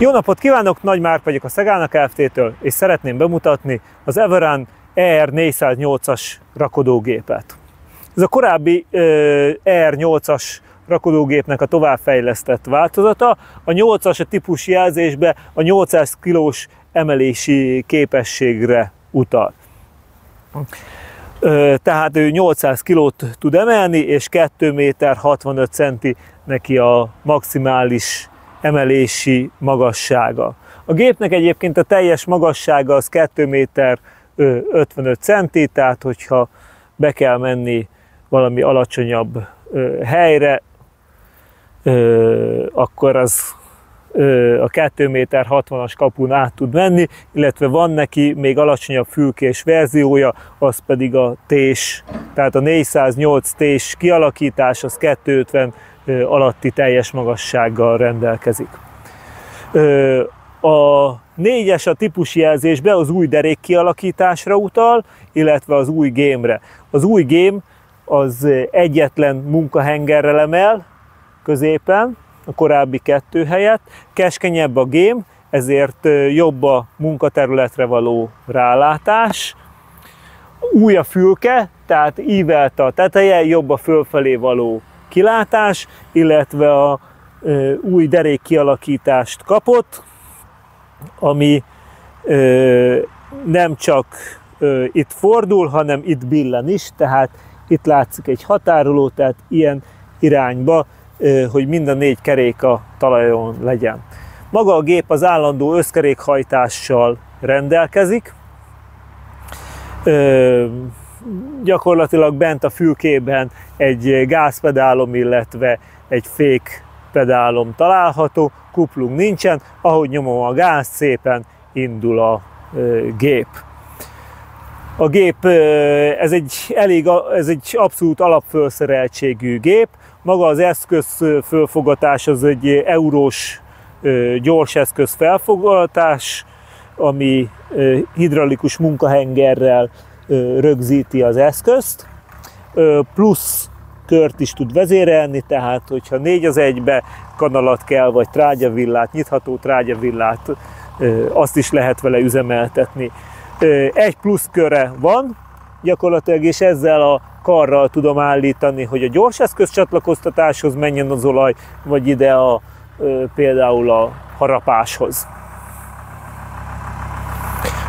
Jó napot kívánok, Nagy Márk vagyok a Szegának Kft-től, és szeretném bemutatni az Everan ER408-as rakodógépet. Ez a korábbi ER8-as rakodógépnek a továbbfejlesztett változata. A 8-as a típus jelzésbe a 800 kilós emelési képességre utal. Tehát ő 800 kilót tud emelni, és 2 méter 65 centi neki a maximális emelési magassága. A gépnek egyébként a teljes magassága az 2 méter 55 centi, tehát hogyha be kell menni valami alacsonyabb helyre, akkor az a 2 méter 60-as kapun át tud menni, illetve van neki még alacsonyabb fülkés verziója, az pedig a T-s, tehát a 408 T-s kialakítás, az 250 alatti teljes magassággal rendelkezik. A négyes a típusjelzésbe az új derék kialakításra utal, illetve az új gémre. Az új gém az egyetlen munkahengerrel emel középen, a korábbi kettő helyett. Keskenyebb a gém, ezért jobb a munkaterületre való rálátás. Új a fülke, tehát ívelte a teteje, jobb a fölfelé való kilátás, illetve a új derék kialakítást kapott, ami nem csak itt fordul, hanem itt billen is, tehát itt látszik egy határoló, tehát ilyen irányba, hogy mind a négy kerék a talajon legyen. Maga a gép az állandó összkerékhajtással rendelkezik, gyakorlatilag bent a fülkében egy gázpedálom, illetve egy fék pedálom található, kuplung nincsen, ahogy nyomom a gáz, szépen indul a gép. A gép, ez egy elég, ez egy abszolút alapfölszereltségű gép, maga az eszköz fölfogatás az egy eurós gyors eszköz felfogatás, ami hidraulikus munkahengerrel rögzíti az eszközt, plusz kört is tud vezérelni, tehát hogyha négy az egybe kanalat kell, vagy trágyavillát, nyitható trágyavillát, azt is lehet vele üzemeltetni. Egy plusz köre van, gyakorlatilag, és ezzel a karral tudom állítani, hogy a gyors eszköz csatlakoztatáshoz menjen az olaj, vagy ide a, például a harapáshoz.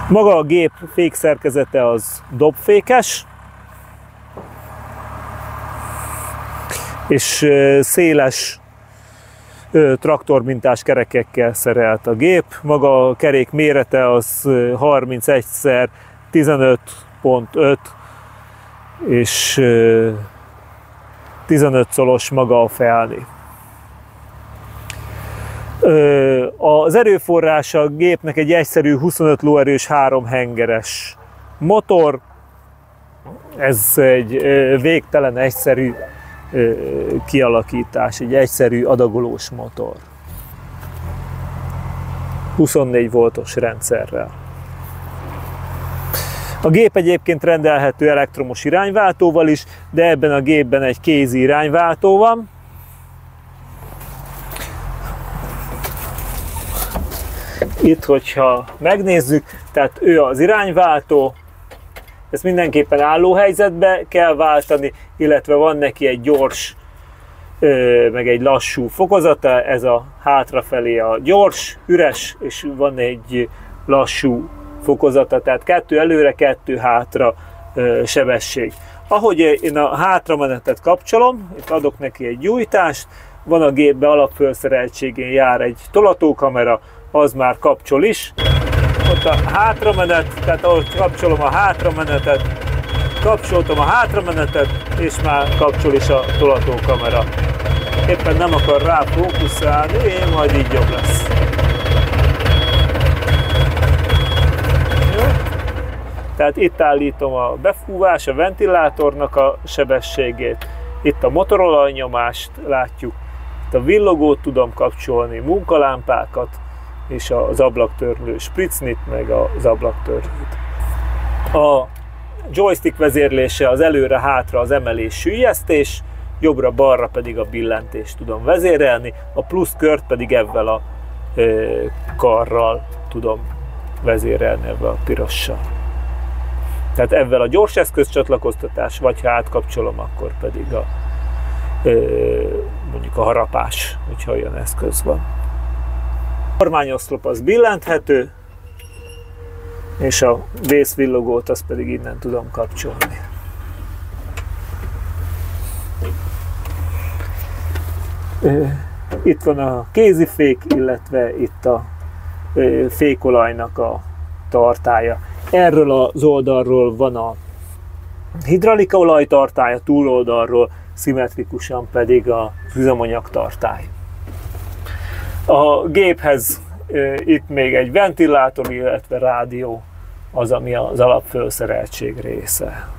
Maga a gép fékszerkezete az dobfékes, és széles traktormintás kerekekkel szerelt a gép. Maga a kerék mérete az 31x 15.5 és 15 szolos maga a felni. Az erőforrása a gépnek egy egyszerű 25 lóerős három hengeres motor, ez egy végtelen egyszerű kialakítás, egy egyszerű adagolós motor. 24 voltos rendszerrel. A gép egyébként rendelhető elektromos irányváltóval is, de ebben a gépben egy kézi irányváltó van. Itt, hogyha megnézzük, tehát ő az irányváltó, ezt mindenképpen álló helyzetbe kell váltani, illetve van neki egy gyors, meg egy lassú fokozata, ez a hátrafelé a gyors, üres, és van egy lassú fokozata, tehát kettő előre, kettő hátra sebesség. Ahogy én a hátramenetet kapcsolom, itt adok neki egy gyújtást, van a gépbe alapfölszereltségén jár egy tolatókamera, az már kapcsol is. Ott a hátramenet, tehát ahogy kapcsolom a hátramenetet, kapcsoltam a hátramenetet, és már kapcsol is a tolatókamera. Éppen nem akar rá fókuszálni, én majd így jobb lesz. Tehát itt állítom a befúvás, a ventilátornak a sebességét, itt a motorolajnyomást látjuk, itt a villogót tudom kapcsolni, munkalámpákat, és az ablaktörlő spricnit, meg az ablaktörlőt. A joystick vezérlése az előre-hátra az emelés sűjesztés, jobbra-balra pedig a billentést tudom vezérelni, a plusz kört pedig ebben a karral tudom vezérelni ebbe a pirossal. Tehát ebben a gyors eszközcsatlakoztatás, vagy ha átkapcsolom, akkor pedig a, mondjuk a harapás, hogyha olyan eszköz van. Kormányoszlop az billenthető, és a vészvillogót azt pedig innen tudom kapcsolni. Itt van a kézifék, illetve itt a fékolajnak a tartája. Erről az oldalról van a hidralika olajtartája, túloldalról szimmetrikusan pedig a üzemanyag tartály. A géphez itt még egy ventilátor, illetve rádió az, ami az alapfőszereltség része.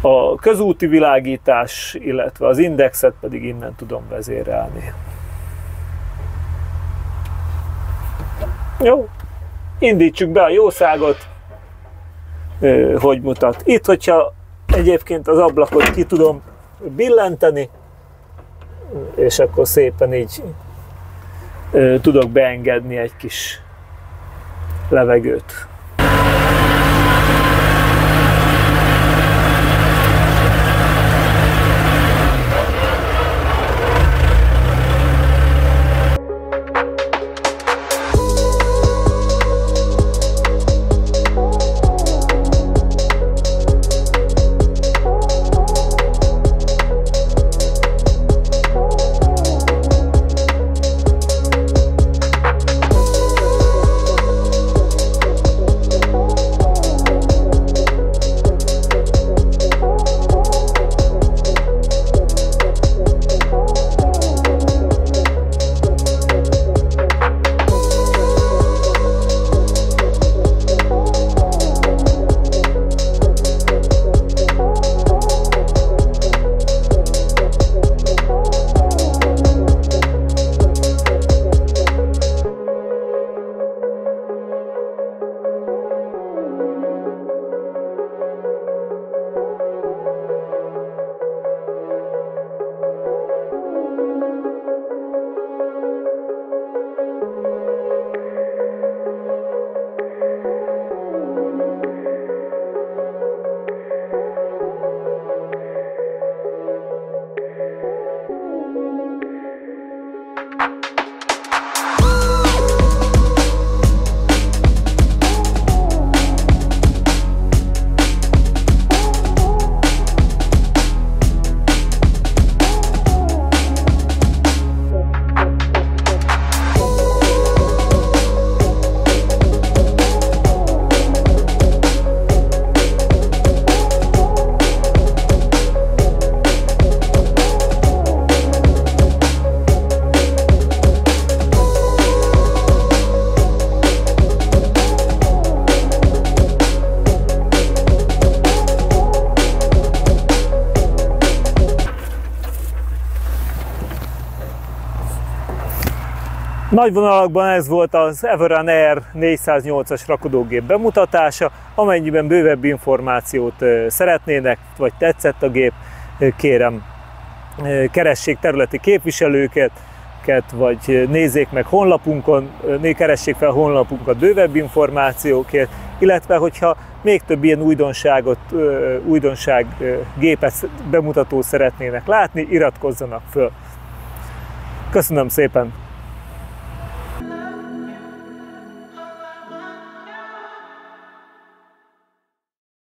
A közúti világítás, illetve az indexet pedig innen tudom vezérelni. Jó, indítsuk be a jószágot, hogy mutat. Itt, hogyha egyébként az ablakot ki tudom billenteni, és akkor szépen így tudok beengedni egy kis levegőt. Nagy vonalakban ez volt az Everan Air 408-as rakodógép bemutatása. Amennyiben bővebb információt szeretnének, vagy tetszett a gép, kérem keressék területi képviselőket, vagy nézzék meg honlapunkon, keressék fel honlapunkat bővebb információkért, illetve hogyha még több ilyen újdonságot, újdonság gépet bemutató szeretnének látni, iratkozzanak föl. Köszönöm szépen!